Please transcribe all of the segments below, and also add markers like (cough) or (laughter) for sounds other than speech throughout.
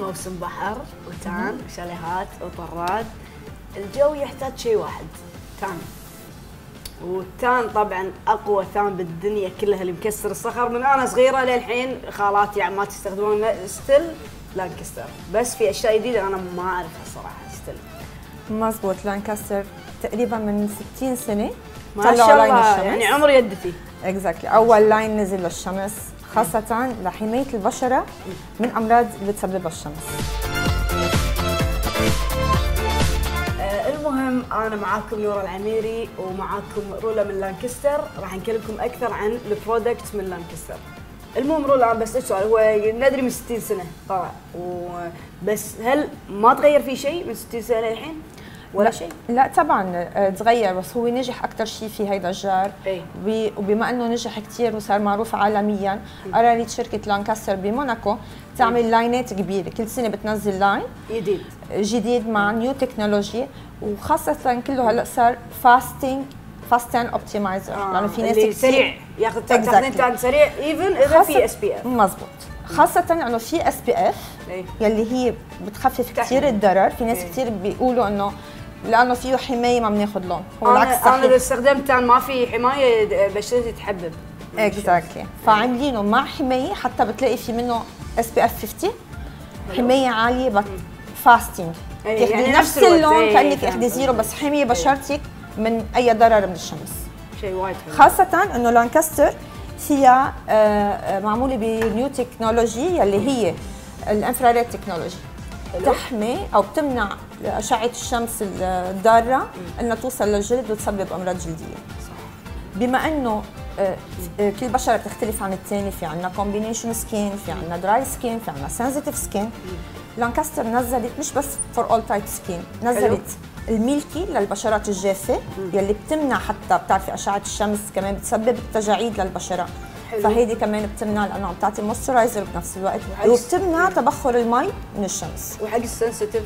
موسم بحر و tan وشاليهات وطراد. الجو يحتاج شيء واحد tan وال tan طبعا أقوى tan بالدنيا كلها اللي مكسر الصخر من أنا صغيرة للحين. خالاتي عماتي يستخدمون still Lancaster بس في أشياء جديدة أنا ما أعرفها الصراحه still. مزبوط Lancaster تقريبا من 60 سنة ما شاء الله. يعني عمر يدتي. exactly أول line نزل للشمس. خاصة لحماية البشرة من أمراض اللي بتسببها الشمس. آه، المهم أنا معاكم نورا العميري ومعاكم رولا من Lancaster. راح نكلمكم أكثر عن ال product من Lancaster. المهم رولا بس سؤال هو ندري من 60 سنة. طلع بس هل ما تغير في شيء من 60 سنة الحين ولا لا- شيء؟ لا طبعا آه، تغير بس هو نجح أكثر شيء في هيدا ال jar. إيه. وب- وبما إنه نجح كثير وصار معروف عالميا قررت شركة Lancaster بموناكو تعمل line ات كبيرة. كل سنة بتنزل line جديد. جديد مع new technology وخاصة كله هلأ صار fast tan fast tan optimizer آه، لأنه في ناس كثير سريع. ياخذ Exactly. tan سريع even إذا في SPF مزبوط. خاصة انه في SPF إيه. يلي هي بتخفف. كثير الضرر، في ناس إيه. كثير بيقولوا إنه لأنه فيه حماية ما بناخذ لون، هو أنا العكس أنا صحيح. استخدمت tan ما في حماية بشرتي تحبب. exactly فعاملينه مع حماية حتى بتلاقي في منه SPF 50 حماية عالية بس fast tan إيه، يعني نفس نفس الوقت. اللون إيه، كأنك. اخذي zero بس حماية بشرتك من أي ضرر من الشمس. شيء وايد حلو. خاصة إنه Lancaster فيها آه، آه، معمولة ب new technology يلي هي ال infrared technology. تحمي أو بتمنع أشعة الشمس الضارة إنها توصل للجلد وتسبب أمراض جلدية. بما إنه آه، آه، كل بشرة بتختلف عن الثاني في عندنا combination skin في عندنا dry skin في عندنا sensitive skin Lancaster نزلت مش بس for all type skin نزلت ال milky للبشرات الجافة يلي بتمنع حتى بتعرفي أشعة الشمس كمان بتسبب التجاعيد للبشرة. حلو. فهيدي كمان بتمنع لأنه عم تعطي moisturizer بنفس الوقت. وبتمنع تبخر المي من الشمس وحق ال sensitive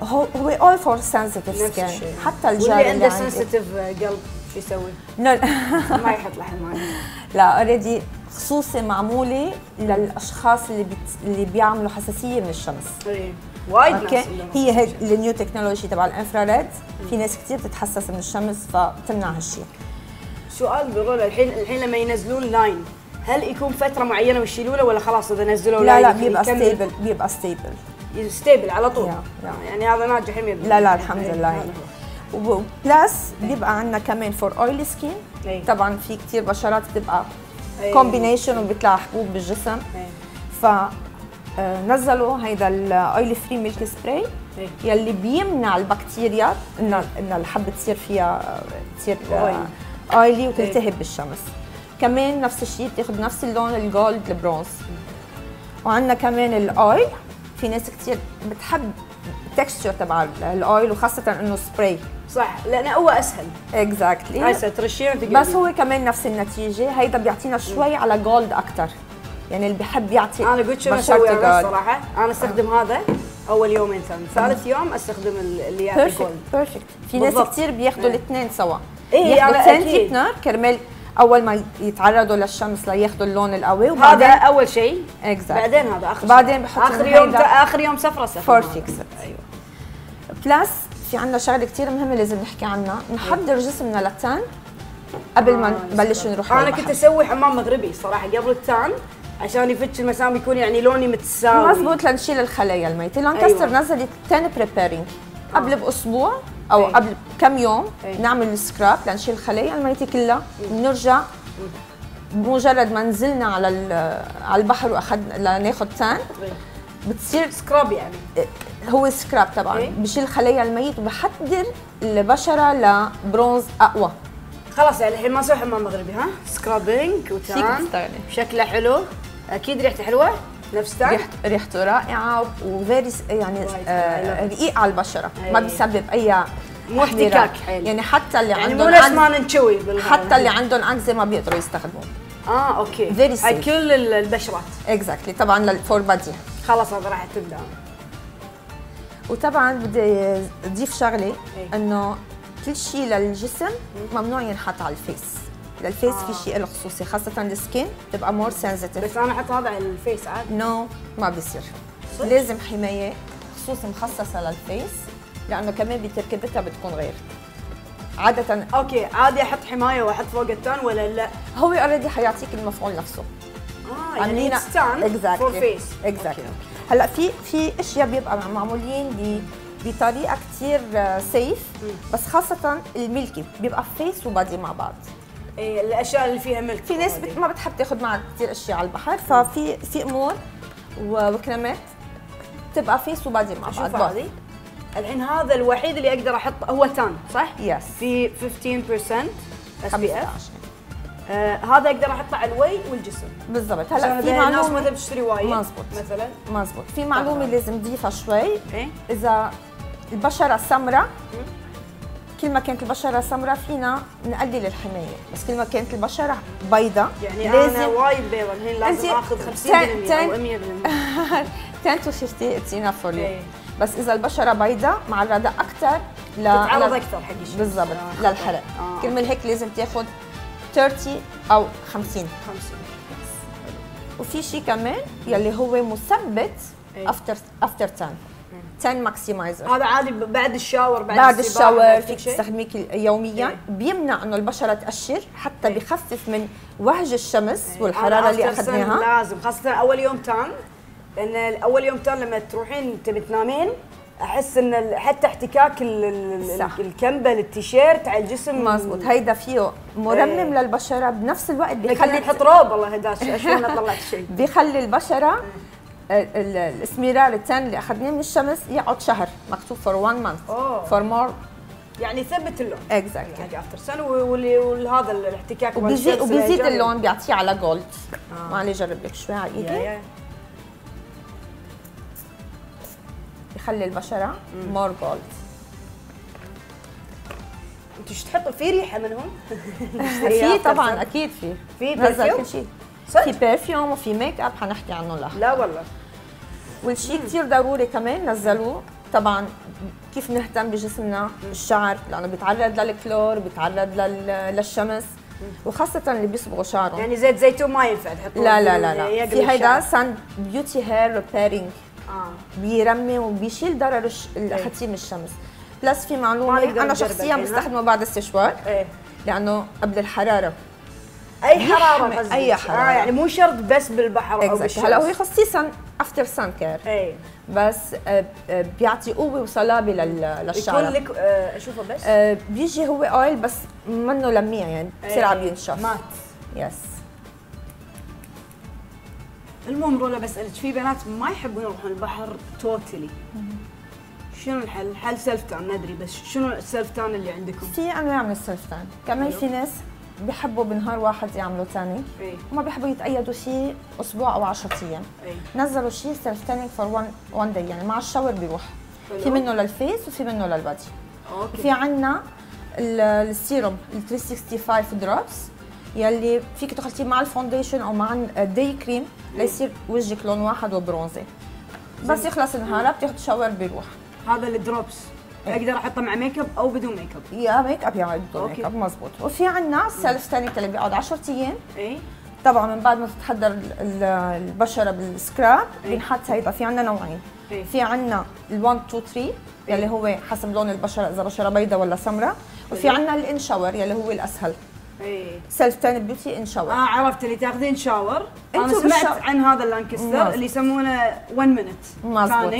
هو هو all for sensitive skin حتى ال jar واللي عنده. sensitive قلب شو يسوي؟ (laughs) ما يحط له حمايه لا already خصوصي معمولة للأشخاص اللي بت... اللي بيعملوا حساسية من الشمس إيه. وايد okay. هي هي ال new technology تبع ال infrared في ناس كثير بتتحسس من الشمس فبتمنع هالشيء سؤال بيقول الحين الحين لما ينزلون line هل يكون فترة معينة ويشيلونه ولا خلاص إذا نزلوا لا لا بيبقى؟ stable بيبقى stable stable على طول يا- يا. يعني هذا ناجح 100% لا لا الحمد إيه، لله يعني. هو. و plus بيبقى عندنا كمان for oily skin إيه. طبعا في كثير بشرات بتبقى إيه. combination وبيطلع حبوب بالجسم إيه. ف آه، نزلوا هيدا ال oily free milk spray إيه. يلي بيمنع البكتيريا ان ان الحبه تصير فيها آه، تصير oily وتلتهب بالشمس كمان نفس الشيء بتاخذ نفس اللون ال gold ال bronze وعندنا كمان ال oil في ناس كثير بتحب ال texture تبع ال oil وخاصة إنه سبراي صح لأنه هو أسهل. exactly هسه ترشيه. بس هو كمان نفس النتيجة. هيدا بيعطينا شوي على gold أكثر يعني اللي بحب يعطي أنا قلت بشرته أسوي أنا. الصراحة؟ أنا أستخدم هذا أول يومين ثاني ثالث يوم أستخدم ال- اللي يعطي gold perfect في ناس. كثير بياخذوا إيه. الاثنين سوا. إيه، سنتي أكيد. تنر كرمال أول ما يتعرضوا للشمس لياخذوا اللون القوي هذا وبعدين أول شيء Exactly. بعدين هذا آخر بعدين شيء. بحط آخر يوم آخر يوم سفرة سفرة هذا. أيوه plus في عندنا شغلة كثير مهمة لازم نحكي عنها نحضر جسمنا لل tan قبل ما آه، نبلش نروح أنا. كنت أسوي حمام مغربي صراحة قبل ال tan عشان يفتش المسام يكون يعني لوني متساوي مزبوط لنشيل الخلايا الميتة لانكستر أيوة. نزلت tan preparing قبل بأسبوع أو أي. قبل كم يوم أي. نعمل ال scrub لنشيل الخلايا الميته كلها بنرجع بمجرد ما نزلنا على ال- على البحر وأخذنا لناخذ tan. بتصير scrub يعني. هو scrub طبعا. أي. بشيل الخلايا الميت وبحضر البشرة لبرونز أقوى. خلاص يعني الحين ما أسوي حمام مغربي ها؟ scrubbing و tan. شكله حلو. أكيد ريحته حلوة؟ tan ريحته ريحته رائعة و very يعني آه حلو. رقيق على البشرة ما. بيسبب أي مو. احتكاك حيل. يعني حتى اللي يعني مو عندهم أكزيما ننشوي بال- حتى اللي عندهم أكزيما بيقدروا يستخدموه آه okay safe. كل ال- البشرات exactly طبعا لل for body خلاص هذا راح تبدأ وطبعا بدي اضيف شغلة إيه. إنه كل شيء للجسم ممنوع ينحط على ال face لل face آه. في شيء له خصوصي خاصة ال skin تبقى more sensitive بس أنا أحط هذا على ال face عادي. no ما بيصير؟ لازم حماية خصوص مخصصة لل face لأنه كمان بتركيبتها بتكون غير. عادة okay عادي أحط حماية وأحط فوق ال tan ولا لا؟ هو already حيعطيك المفعول نفسه. آه يعني tan for face exactly هلا في في أشياء بيبقى معمولين ب بطريقة كثير safe بس خاصة ال milky بيبقى face و body مع بعض. الأشياء اللي فيها milk في ناس ما بتحب تاخذ معها كثير أشياء على البحر ففي في أمور وكريمات تبقى face و body مع بعض. هذه. الحين هذا الوحيد اللي أقدر أحط هو tan صح؟ yes في 15% SP 15 F آه هذا أقدر أحطه على الوجه والجسم. بالضبط. هلا في في ناس ما معلومه تبشتري وايد مزبوط. مثلا. مزبوط في معلومة طبعاً. لازم نضيفها شوي. إيه. إذا البشرة سمراء كل ما كانت البشرة سمراء فينا نقلل الحماية. بس كل ما كانت البشرة بيضاء يعني أنا لازم وايد بيضة الحين لازم آخذ 50% تن- أو 100% 10 (laughs) to 50 it's enough for you. إيه. بس إذا البشرة بيضاء معرضة أكثر ل تتعرض أكثر حق الشمس بالضبط آه، للحرق. آه. كرمال هيك لازم تاخذ 30 أو 50 50 وفي شيء كمان يلي هو مثبت. after after 10 10 maximizer هذا عادي بعد الشاور بعد, بعد الشاور فيك؟ تستخدميه يوميا إيه. بيمنع إنه البشرة تقشر حتى إيه. بخفف من وهج الشمس أنا والحرارة اللي أخذناها لازم خاصة أول يوم tan لأن أول يوم tan لما تروحين تبي تنامين إن ال- حتى احتكاك. الكمبل التيشيرت على الجسم مزبوط هيدا فيه مرمم إيه. للبشرة بنفس الوقت بيخلي نحط روب الله هداش شلون طلعت شيء (laughs) بيخلي البشرة ال- ال- الاسمرار التاني اللي اخذناه من الشمس يقعد شهر مكتوب فور 1 مانث. فور مور يعني يثبت اللون. اكزاكتلي حق افتر سن وهذا الاحتكاك وبيزيد وبيزيد. اللون بيعطيه على جولد آه. معلي جرب لك شوي على ايدي يا. بيخلي البشرة more gold أنتوا إيش تحطوا؟ في ريحة منهم؟ (laughs) (laughs) في طبعا أكيد في. في perfume؟ في perfume وفي make up حنحكي عنه لا والله. والشيء كثير ضروري كمان نزلوه طبعا كيف نهتم بجسمنا الشعر لأنه بيتعرض للكلور بيتعرض لل- للشمس وخاصة اللي بيصبغوا شعرهم. يعني زيت زيتون ما ينفع تحطوه لا لا لا لا. في هيدا. sun beauty hair repairing آه. بيرمم وبيشيل ضرر الش- الحتيم الشمس. plus في معلومة نجرب شخصيا ها؟ بستخدمه بعد استشوار إيه. لأنه قبل الحرارة. أي حرارة قصدك. أي حرارة. آه يعني مو شرط بس بالبحر أو exactly بالشمس. هلا هو خصيصا after sun care اي بس آه، آه، بيعطي لل- يكون للشعر لك آه أشوفه بس؟ آه، بيجي هو oil بس منه لميع يعني بسرعة إيه، بينشف matte. yes المهم رولا بسالك في بنات ما يحبون يروحون البحر totally شنو الحل؟ الحل self tan ندري بس شنو ال self tan اللي عندكم؟ في أنواع من ال self tan كمان. في ناس بيحبوا بنهار واحد يعملوا tan. اي وما بيحبوا يتقيدوا شيء أسبوع أو 10 أيام. اي نزلوا شيء self tanning for one one day يعني مع ال shower بيروح. في منه لل face وفي منه لل body. okay. في عنا ال- السيروم ال 365 drops يلي فيك تخلطيه مع ال foundation أو مع ال day cream ليصير وجهك لون واحد وبرونزي. بس يخلص النهار بتاخذ shower بيروح. هذا ال drops. إيه. أقدر أحطه مع make up أو بدون make up يا make up يا بدون. make up مزبوط وفي عنا self tanning اللي بيقعد 10 أيام اي طبعا من بعد ما تتحضر ال- ال- البشرة بال scrub إيه. بنحط هيدا في عنا نوعين إيه. في عنا ال 1 2 3 يلي هو حسب لون البشرة إذا بشرة بيضاء ولا سمراء وفي حلو. عنا ال in shower يلي هو الأسهل اي self tan beauty in shower آه عرفت اللي تاخذين shower أنا سمعت بال shower. عن هذا اللانكستر. اللي يسمونه 1 minute مظبوط.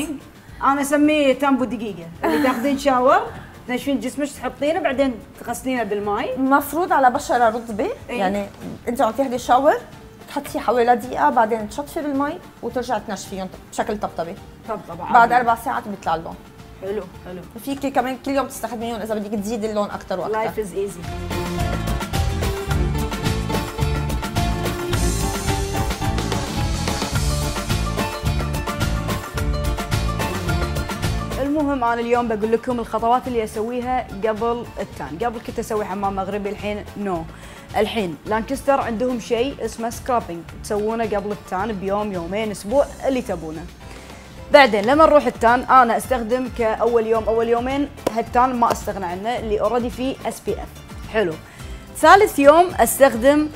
أنا أسميه tan أبو دقيقة. اللي تاخذين shower تنشفين جسمك تحطينه بعدين تغسلينه بالماء مفروض على بشرة رطبة. إيه. يعني أنت عم تاخذي shower تحطيه حوالي دقيقة بعدين تشطفي بالمي وترجعي تنشفيهم بشكل طبطبي. طبطبة. بعد. أربع ساعات بيطلع اللون. حلو حلو. فيك كمان كل يوم تستخدميهم إذا بدك تزيدي اللون أكثر وأكثر life is easy المهم أنا اليوم بقول لكم الخطوات اللي أسويها قبل ال tan قبل كنت أسوي حمام مغربي الحين no. الحين لانكستر عندهم شيء اسمه scrubbing تسوونه قبل ال tan بيوم يومين أسبوع اللي تبونه. بعدين لما نروح ال tan أنا أستخدم كأول يوم أول يومين هال tan ما أستغنى عنه اللي already فيه SPF حلو. ثالث يوم أستخدم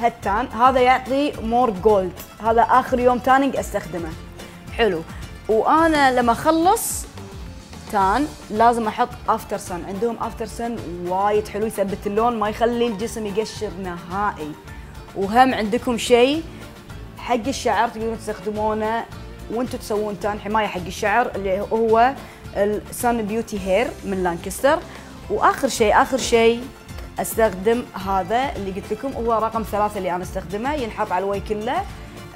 هال tan هذا يعطي more gold هذا آخر يوم tanning أستخدمه. حلو. وأنا لما أخلص tan لازم أحط after sun عندهم after sun وايد حلو يثبت اللون ما يخلي الجسم يقشر نهائي. وهم عندكم شيء حق الشعر تقدرون تستخدمونه وأنتم تسوون tan حماية حق الشعر اللي هو ال Sun Beauty hair من لانكستر وآخر شيء آخر شيء أستخدم هذا اللي قلت لكم هو رقم ثلاثة اللي أنا أستخدمه ينحط على الوجه كله.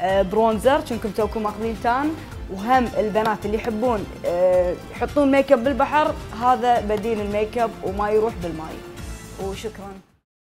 آه، bronzer كنكم توكم ماخذين tan. وهم البنات اللي يحبون آه، يحطون make up بالبحر هذا بديل ال make up وما يروح بالماي. وشكرا.